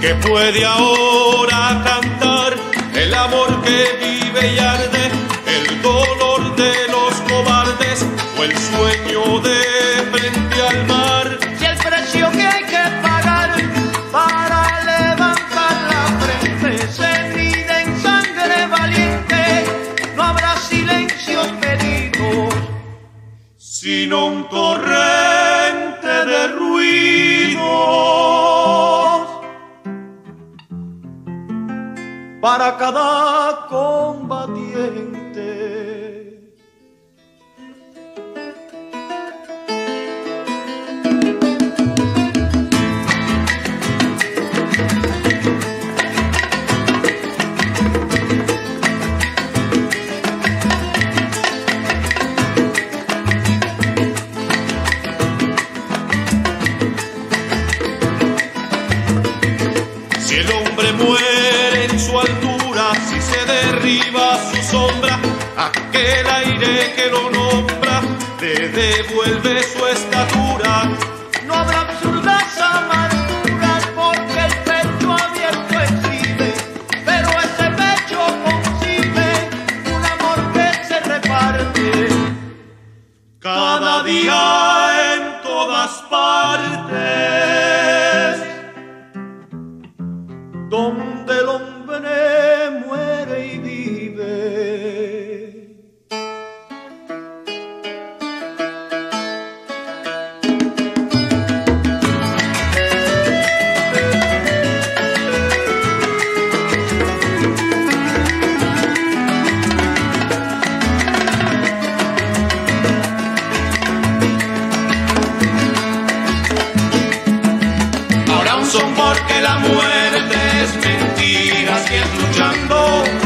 que puede ahora cantar el amor que vive y arde, el dolor de los cobardes o el sueño de frente al mar. Si el precio que hay que pagar para levantar la frente se mide en sangre valiente, no habrá silencios pedidos, sino un torrente de ruido. Para cada combatiente. Si el hombre muere su altura, si se derriba su sombra, aquel aire que lo nombra le devuelve su estatura. No habrá absurdas amarguras porque el pecho abierto exhibe, pero ese pecho concibe un amor que se reparte Cada día en todas partes. aplauso porque la muerte es mentira, sigue luchando.